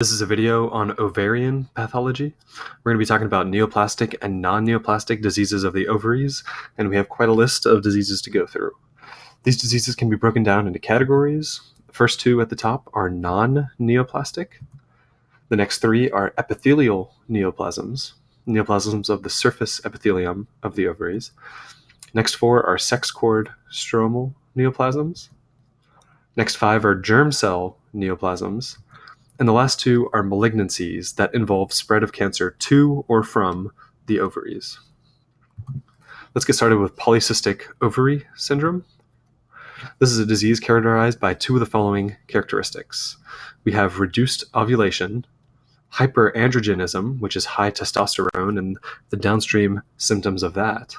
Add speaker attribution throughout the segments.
Speaker 1: This is a video on ovarian pathology. We're going to be talking about neoplastic and non neoplastic diseases of the ovaries, and we have quite a list of diseases to go through. These diseases can be broken down into categories. The first two at the top are non neoplastic. The next three are epithelial neoplasms, neoplasms of the surface epithelium of the ovaries. Next four are sex cord stromal neoplasms. Next five are germ cell neoplasms and the last two are malignancies that involve spread of cancer to or from the ovaries. Let's get started with polycystic ovary syndrome. This is a disease characterized by two of the following characteristics. We have reduced ovulation, hyperandrogenism, which is high testosterone and the downstream symptoms of that.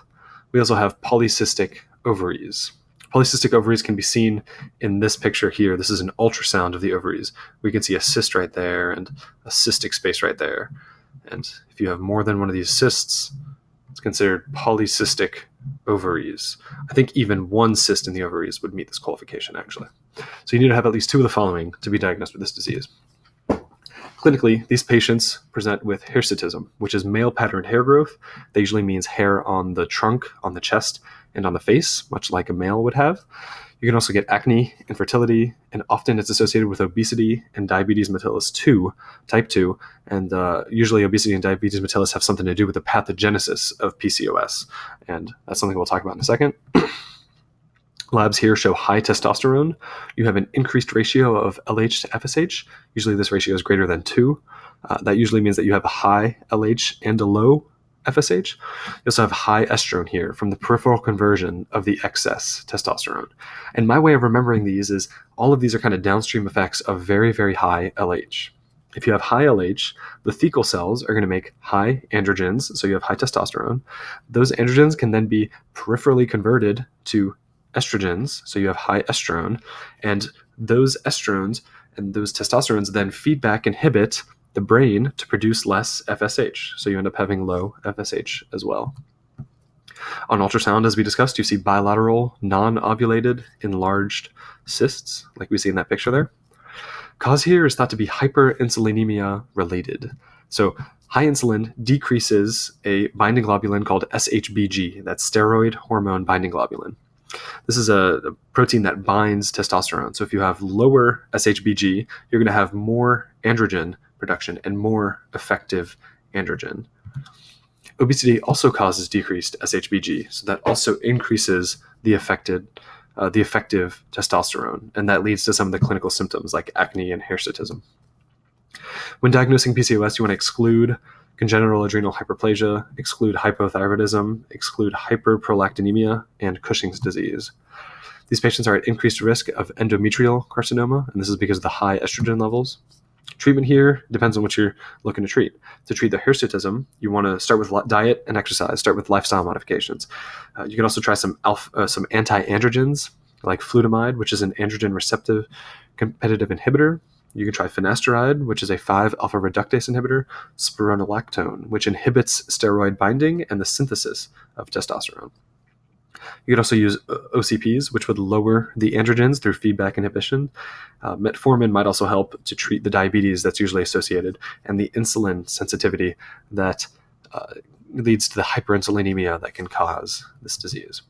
Speaker 1: We also have polycystic ovaries. Polycystic ovaries can be seen in this picture here. This is an ultrasound of the ovaries. We can see a cyst right there and a cystic space right there. And if you have more than one of these cysts, it's considered polycystic ovaries. I think even one cyst in the ovaries would meet this qualification, actually. So you need to have at least two of the following to be diagnosed with this disease. Clinically, these patients present with hirsutism, which is male pattern hair growth. That usually means hair on the trunk, on the chest, and on the face, much like a male would have. You can also get acne, infertility, and often it's associated with obesity and diabetes mellitus 2, type 2. And uh, usually, obesity and diabetes mellitus have something to do with the pathogenesis of PCOS. And that's something we'll talk about in a second. Labs here show high testosterone. You have an increased ratio of LH to FSH. Usually, this ratio is greater than 2. Uh, that usually means that you have a high LH and a low FSH. You also have high estrone here from the peripheral conversion of the excess testosterone. And my way of remembering these is all of these are kind of downstream effects of very, very high LH. If you have high LH, the thecal cells are going to make high androgens, so you have high testosterone. Those androgens can then be peripherally converted to estrogens, so you have high estrone, and those estrones and those testosterones then feedback inhibit the brain to produce less FSH. So you end up having low FSH as well. On ultrasound, as we discussed, you see bilateral, non ovulated, enlarged cysts, like we see in that picture there. Cause here is thought to be hyperinsulinemia related. So, high insulin decreases a binding globulin called SHBG, that's steroid hormone binding globulin. This is a, a, protein that binds testosterone. So, if you have lower SHBG, you're going to have more androgen production and more effective androgen. Obesity also causes decreased SHBG, so that also increases the affected uh, the effective testosterone, and that leads to some of the clinical symptoms like acne and hirsutism. When diagnosing PCOS, you want to exclude congenital adrenal hyperplasia, exclude hypothyroidism, exclude hyperprolactinemia, and Cushing's disease. These patients are at increased risk of endometrial carcinoma, and this is because of the high estrogen levels. Treatment here depends on what you're looking to treat. To treat the hirsutism, you want to start with diet and exercise. Start with lifestyle modifications. Uh, you can also try some alpha, uh, some anti-androgens like flutamide, which is an androgen receptive competitive inhibitor. You can try finasteride, which is a 5-alpha reductase inhibitor, spironolactone, which inhibits steroid binding and the synthesis of testosterone. You could also use uh, OCPs, which would lower the androgens through feedback inhibition. Uh, metformin might also help to treat the diabetes that's usually associated and the insulin sensitivity that uh, leads to the hyperinsulinemia that can cause this disease.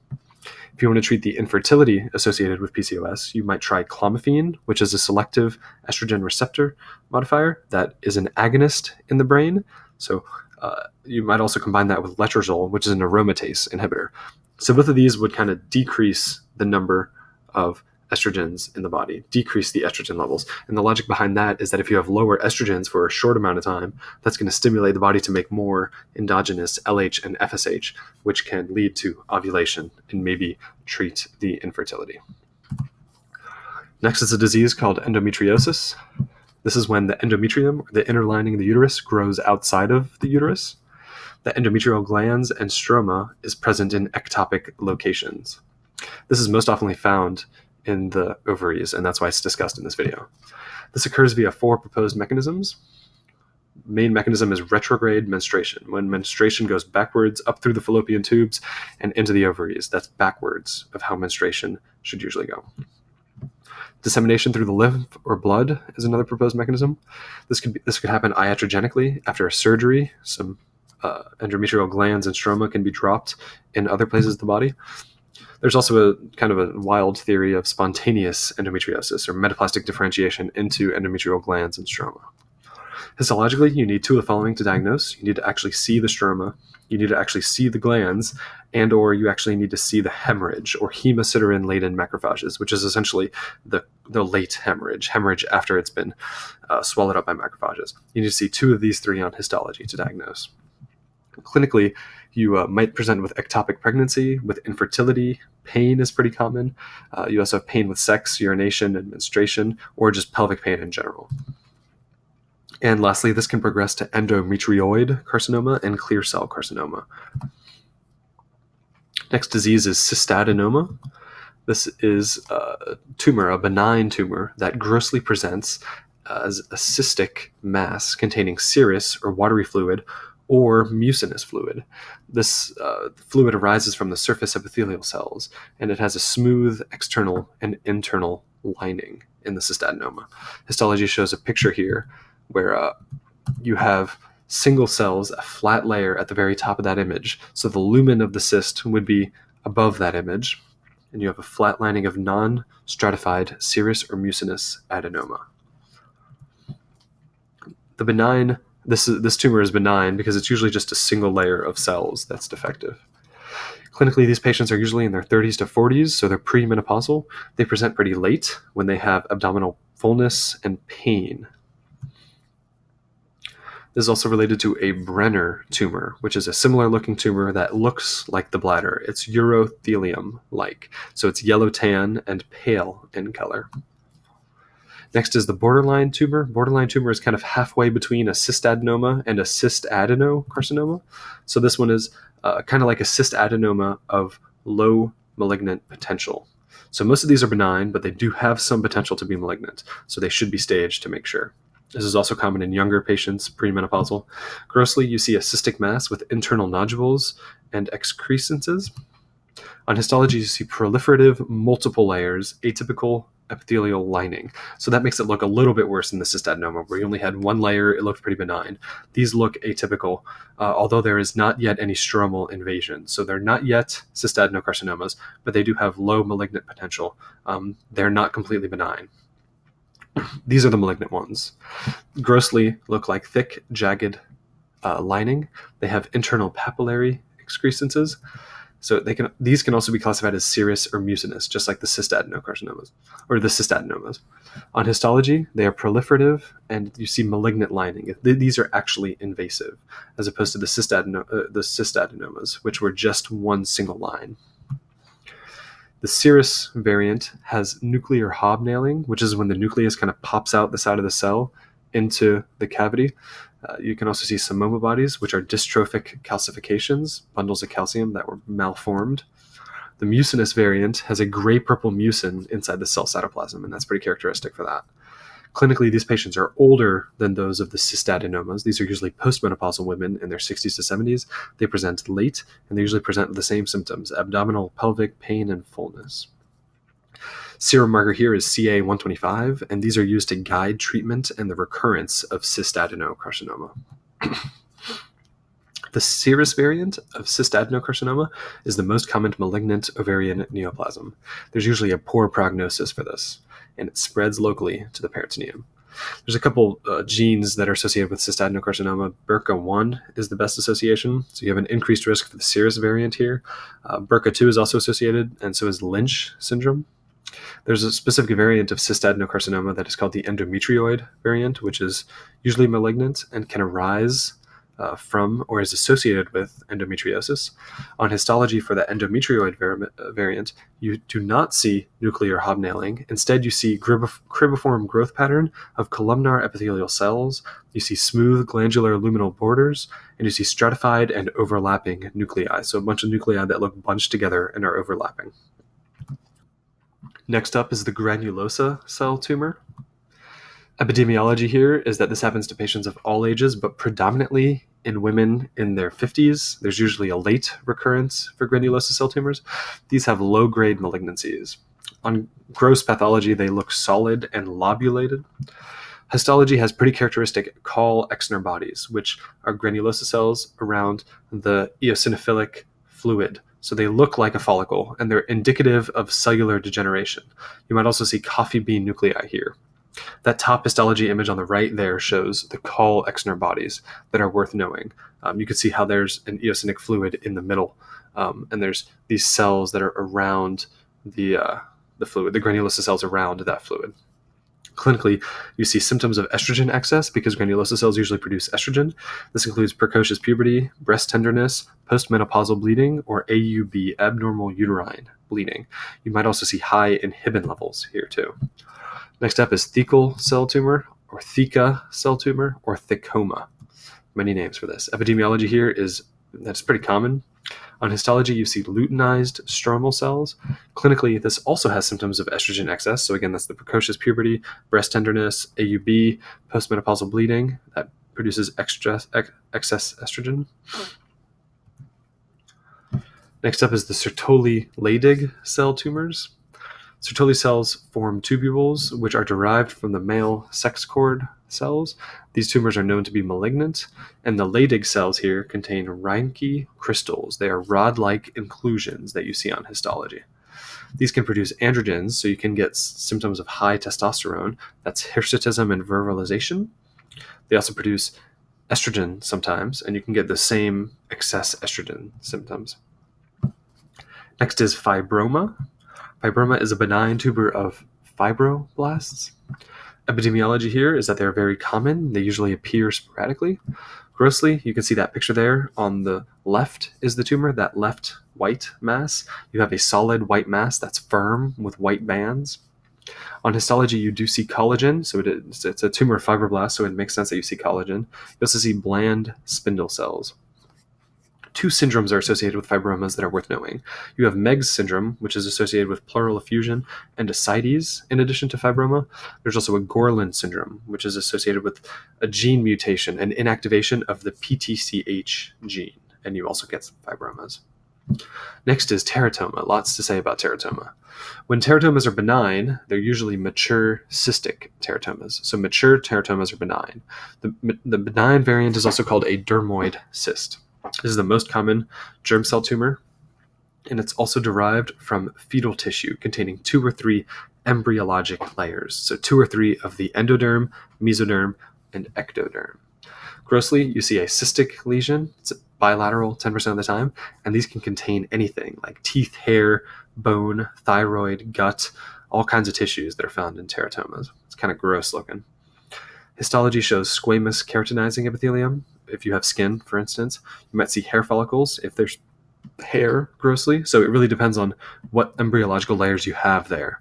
Speaker 1: If you want to treat the infertility associated with PCOS, you might try clomiphene, which is a selective estrogen receptor modifier that is an agonist in the brain. So uh, you might also combine that with letrozole, which is an aromatase inhibitor. So both of these would kind of decrease the number of estrogens in the body, decrease the estrogen levels. And the logic behind that is that if you have lower estrogens for a short amount of time, that's going to stimulate the body to make more endogenous LH and FSH, which can lead to ovulation and maybe treat the infertility. Next is a disease called endometriosis. This is when the endometrium, the inner lining of the uterus, grows outside of the uterus the endometrial glands and stroma is present in ectopic locations. This is most often found in the ovaries, and that's why it's discussed in this video. This occurs via four proposed mechanisms. Main mechanism is retrograde menstruation, when menstruation goes backwards up through the fallopian tubes and into the ovaries. That's backwards of how menstruation should usually go. Dissemination through the lymph or blood is another proposed mechanism. This could be, this could happen iatrogenically after a surgery. Some uh, endometrial glands and stroma can be dropped in other places of the body. There's also a kind of a wild theory of spontaneous endometriosis or metaplastic differentiation into endometrial glands and stroma. Histologically, you need two of the following to diagnose. You need to actually see the stroma, you need to actually see the glands, and or you actually need to see the hemorrhage or hemosiderin laden macrophages, which is essentially the, the late hemorrhage, hemorrhage after it's been uh, swallowed up by macrophages. You need to see two of these three on histology to diagnose. Clinically, you uh, might present with ectopic pregnancy, with infertility, pain is pretty common. Uh, you also have pain with sex, urination, and menstruation, or just pelvic pain in general. And lastly, this can progress to endometrioid carcinoma and clear cell carcinoma. Next disease is cystadenoma. This is a tumor, a benign tumor that grossly presents as a cystic mass containing serous or watery fluid or mucinous fluid. This uh, fluid arises from the surface epithelial cells, and it has a smooth external and internal lining in the cystadenoma. Histology shows a picture here where uh, you have single cells, a flat layer at the very top of that image. So the lumen of the cyst would be above that image, and you have a flat lining of non stratified serous or mucinous adenoma. The benign this is, this tumor is benign because it's usually just a single layer of cells that's defective. Clinically, these patients are usually in their 30s to 40s, so they're premenopausal. They present pretty late when they have abdominal fullness and pain. This is also related to a Brenner tumor, which is a similar looking tumor that looks like the bladder. It's urothelium like, so it's yellow tan and pale in color. Next is the borderline tumor. Borderline tumor is kind of halfway between a cystadenoma and a cystadenocarcinoma. So this one is uh, kind of like a cystadenoma of low malignant potential. So most of these are benign, but they do have some potential to be malignant. So they should be staged to make sure. This is also common in younger patients, premenopausal. Grossly, you see a cystic mass with internal nodules and excrescences. On histology, you see proliferative multiple layers, atypical epithelial lining. So that makes it look a little bit worse than the cystadenoma, where you only had one layer, it looked pretty benign. These look atypical, uh, although there is not yet any stromal invasion. So they're not yet cystadenocarcinomas, but they do have low malignant potential. Um, they're not completely benign. These are the malignant ones. Grossly look like thick, jagged uh, lining. They have internal papillary excrescences. So they can these can also be classified as serous or mucinous, just like the cystadenocarcinomas or the cystadenomas. On histology, they are proliferative, and you see malignant lining. These are actually invasive, as opposed to the, cystadeno- uh, the cystadenomas, which were just one single line. The serous variant has nuclear hobnailing, which is when the nucleus kind of pops out the side of the cell into the cavity. Uh, you can also see psammoma bodies, which are dystrophic calcifications, bundles of calcium that were malformed. The mucinous variant has a gray purple mucin inside the cell cytoplasm, and that's pretty characteristic for that. Clinically, these patients are older than those of the cystadenomas. These are usually postmenopausal women in their 60s to 70s. They present late, and they usually present the same symptoms abdominal, pelvic pain, and fullness. Serum marker here is CA125, and these are used to guide treatment and the recurrence of cystadenocarcinoma. the serous variant of cystadenocarcinoma is the most common malignant ovarian neoplasm. There's usually a poor prognosis for this, and it spreads locally to the peritoneum. There's a couple uh, genes that are associated with cystadenocarcinoma. BRCA1 is the best association, so you have an increased risk for the serous variant here. Uh, BRCA2 is also associated, and so is Lynch syndrome. There's a specific variant of cystadenocarcinoma that is called the endometrioid variant, which is usually malignant and can arise uh, from or is associated with endometriosis. On histology for the endometrioid var- uh, variant, you do not see nuclear hobnailing. Instead, you see cribriform growth pattern of columnar epithelial cells. You see smooth glandular luminal borders, and you see stratified and overlapping nuclei. So a bunch of nuclei that look bunched together and are overlapping. Next up is the granulosa cell tumor. Epidemiology here is that this happens to patients of all ages, but predominantly in women in their 50s. There's usually a late recurrence for granulosa cell tumors. These have low grade malignancies. On gross pathology, they look solid and lobulated. Histology has pretty characteristic Call Exner bodies, which are granulosa cells around the eosinophilic fluid. So they look like a follicle and they're indicative of cellular degeneration. You might also see coffee bean nuclei here. That top histology image on the right there shows the Call Exner bodies that are worth knowing. Um, you can see how there's an eosinic fluid in the middle, um, and there's these cells that are around the uh, the fluid, the granulosa cells around that fluid. Clinically, you see symptoms of estrogen excess because granulosa cells usually produce estrogen. This includes precocious puberty, breast tenderness, postmenopausal bleeding, or AUB, abnormal uterine bleeding. You might also see high inhibin levels here too. Next up is thecal cell tumor, or theca cell tumor, or thecoma. Many names for this. Epidemiology here is that's pretty common. On histology, you see luteinized stromal cells. Clinically, this also has symptoms of estrogen excess. So, again, that's the precocious puberty, breast tenderness, AUB, postmenopausal bleeding that produces extra, ex- excess estrogen. Next up is the Sertoli Leydig cell tumors. Sertoli cells form tubules, which are derived from the male sex cord cells. These tumors are known to be malignant, and the Leydig cells here contain Reinke crystals. They are rod like inclusions that you see on histology. These can produce androgens, so you can get symptoms of high testosterone. That's hirsutism and virilization. They also produce estrogen sometimes, and you can get the same excess estrogen symptoms. Next is fibroma. Fibroma is a benign tuber of fibroblasts. Epidemiology here is that they're very common. They usually appear sporadically. Grossly, you can see that picture there. On the left is the tumor, that left white mass. You have a solid white mass that's firm with white bands. On histology, you do see collagen, so it is, it's a tumor fibroblast, so it makes sense that you see collagen. You also see bland spindle cells two syndromes are associated with fibromas that are worth knowing. You have Meigs syndrome, which is associated with pleural effusion and ascites in addition to fibroma. There's also a Gorlin syndrome, which is associated with a gene mutation and inactivation of the PTCH gene, and you also get some fibromas. Next is teratoma. Lots to say about teratoma. When teratomas are benign, they're usually mature cystic teratomas. So mature teratomas are benign. The, the benign variant is also called a dermoid cyst. This is the most common germ cell tumor, and it's also derived from fetal tissue containing two or three embryologic layers. So, two or three of the endoderm, mesoderm, and ectoderm. Grossly, you see a cystic lesion. It's bilateral 10% of the time, and these can contain anything like teeth, hair, bone, thyroid, gut, all kinds of tissues that are found in teratomas. It's kind of gross looking. Histology shows squamous keratinizing epithelium, if you have skin, for instance, you might see hair follicles if there's hair grossly. So it really depends on what embryological layers you have there.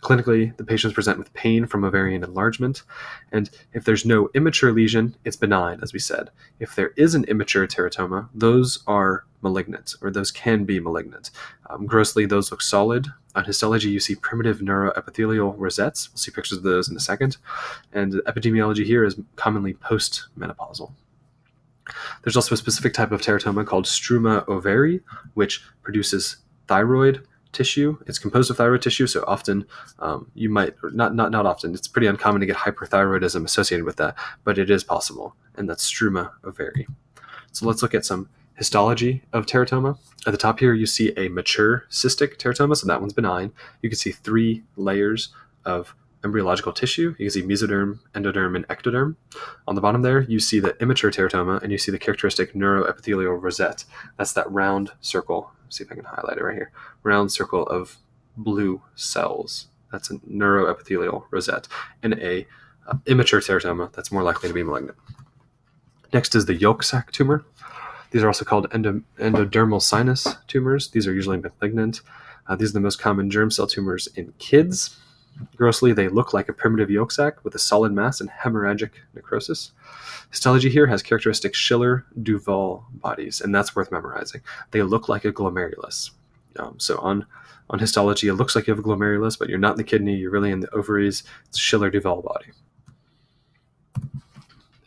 Speaker 1: Clinically, the patients present with pain from ovarian enlargement, and if there's no immature lesion, it's benign, as we said. If there is an immature teratoma, those are malignant, or those can be malignant. Um, grossly, those look solid. On histology, you see primitive neuroepithelial rosettes. We'll see pictures of those in a second. And epidemiology here is commonly postmenopausal. There's also a specific type of teratoma called struma ovarii, which produces thyroid tissue. It's composed of thyroid tissue, so often um, you might not not not often. It's pretty uncommon to get hyperthyroidism associated with that, but it is possible, and that's struma ovarii. So let's look at some histology of teratoma. At the top here, you see a mature cystic teratoma, so that one's benign. You can see three layers of embryological tissue. You can see mesoderm, endoderm, and ectoderm. On the bottom there, you see the immature teratoma, and you see the characteristic neuroepithelial rosette. That's that round circle. Let's see if I can highlight it right here. Round circle of blue cells. That's a neuroepithelial rosette. And a uh, immature teratoma that's more likely to be malignant. Next is the yolk sac tumor. These are also called endo- endodermal sinus tumors. These are usually malignant. Uh, these are the most common germ cell tumors in kids. Grossly, they look like a primitive yolk sac with a solid mass and hemorrhagic necrosis. Histology here has characteristic Schiller Duval bodies, and that's worth memorizing. They look like a glomerulus. Um, so on on histology, it looks like you have a glomerulus, but you're not in the kidney. You're really in the ovaries. It's Schiller Duval body.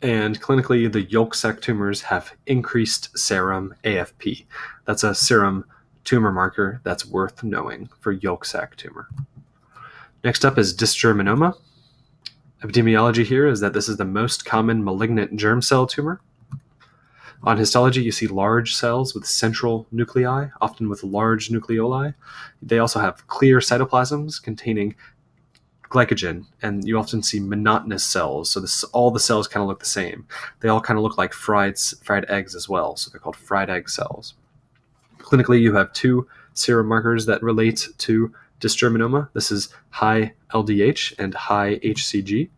Speaker 1: And clinically, the yolk sac tumors have increased serum AFP. That's a serum tumor marker that's worth knowing for yolk sac tumor. Next up is dysgerminoma. Epidemiology here is that this is the most common malignant germ cell tumor. On histology, you see large cells with central nuclei, often with large nucleoli. They also have clear cytoplasms containing glycogen, and you often see monotonous cells. So this, all the cells kind of look the same. They all kind of look like fried fried eggs as well. So they're called fried egg cells. Clinically, you have two serum markers that relate to dysgerminoma. This is high LDH and high HCG.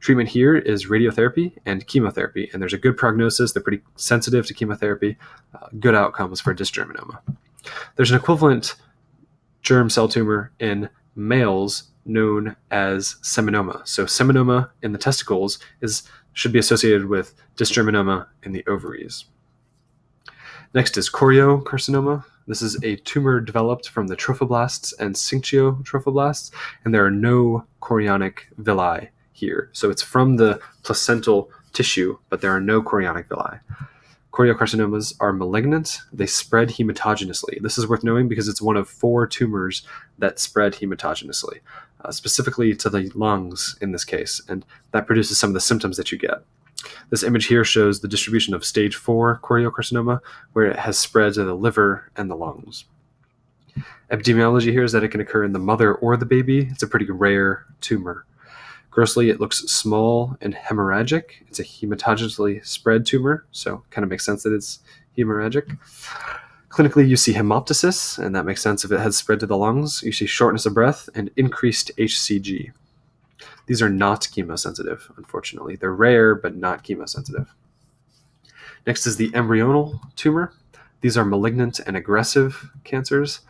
Speaker 1: Treatment here is radiotherapy and chemotherapy, and there's a good prognosis. They're pretty sensitive to chemotherapy, uh, good outcomes for dysgerminoma. There's an equivalent germ cell tumor in males known as seminoma. So seminoma in the testicles is should be associated with dysgerminoma in the ovaries. Next is choriocarcinoma. This is a tumor developed from the trophoblasts and syncytiotrophoblasts, and there are no chorionic villi here. So it's from the placental tissue, but there are no chorionic villi. Choriocarcinomas are malignant. They spread hematogenously. This is worth knowing because it's one of four tumors that spread hematogenously, uh, specifically to the lungs in this case, and that produces some of the symptoms that you get. This image here shows the distribution of stage 4 choriocarcinoma, where it has spread to the liver and the lungs. Epidemiology here is that it can occur in the mother or the baby. It's a pretty rare tumor. Grossly, it looks small and hemorrhagic. It's a hematogenously spread tumor, so kind of makes sense that it's hemorrhagic. Clinically, you see hemoptysis, and that makes sense if it has spread to the lungs. You see shortness of breath and increased HCG. These are not chemosensitive, unfortunately. They're rare, but not chemosensitive. Next is the embryonal tumor. These are malignant and aggressive cancers.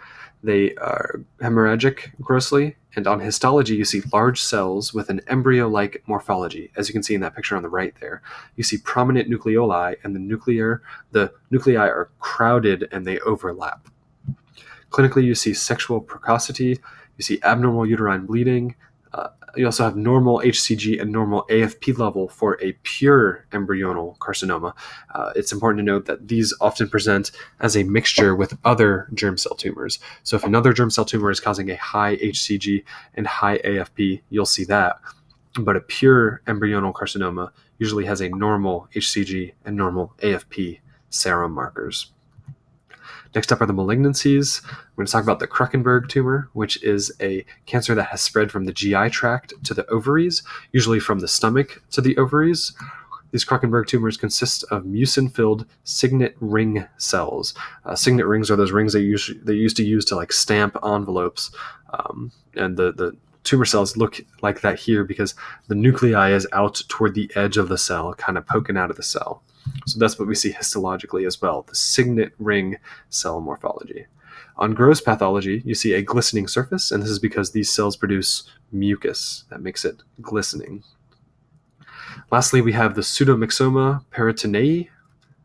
Speaker 1: They are hemorrhagic grossly, and on histology, you see large cells with an embryo like morphology, as you can see in that picture on the right there. You see prominent nucleoli, and the nuclear the nuclei are crowded and they overlap. Clinically, you see sexual precocity, you see abnormal uterine bleeding, you also have normal HCG and normal AFP level for a pure embryonal carcinoma. Uh, it's important to note that these often present as a mixture with other germ cell tumors. So if another germ cell tumor is causing a high HCG and high AFP, you'll see that. But a pure embryonal carcinoma usually has a normal HCG and normal AFP serum markers. Next up are the malignancies. We're going to talk about the Krukenberg tumor, which is a cancer that has spread from the GI tract to the ovaries, usually from the stomach to the ovaries. These Krukenberg tumors consist of mucin-filled signet ring cells. Uh, signet rings are those rings they, usually, they used to use to like stamp envelopes, um, and the the tumor cells look like that here because the nuclei is out toward the edge of the cell, kind of poking out of the cell. So that's what we see histologically as well, the signet ring cell morphology. On gross pathology, you see a glistening surface, and this is because these cells produce mucus that makes it glistening. Lastly, we have the pseudomyxoma peritonei,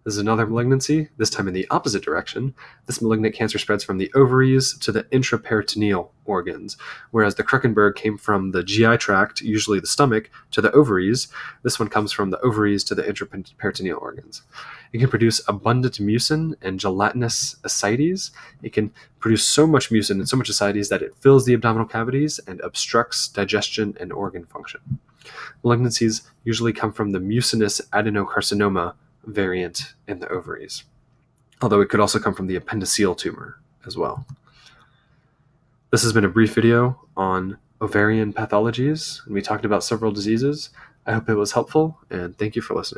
Speaker 1: this is another malignancy, this time in the opposite direction. This malignant cancer spreads from the ovaries to the intraperitoneal organs, whereas the Krukenberg came from the GI tract, usually the stomach, to the ovaries. This one comes from the ovaries to the intraperitoneal organs. It can produce abundant mucin and gelatinous ascites. It can produce so much mucin and so much ascites that it fills the abdominal cavities and obstructs digestion and organ function. Malignancies usually come from the mucinous adenocarcinoma variant in the ovaries, although it could also come from the appendiceal tumor as well. This has been a brief video on ovarian pathologies, and we talked about several diseases. I hope it was helpful, and thank you for listening.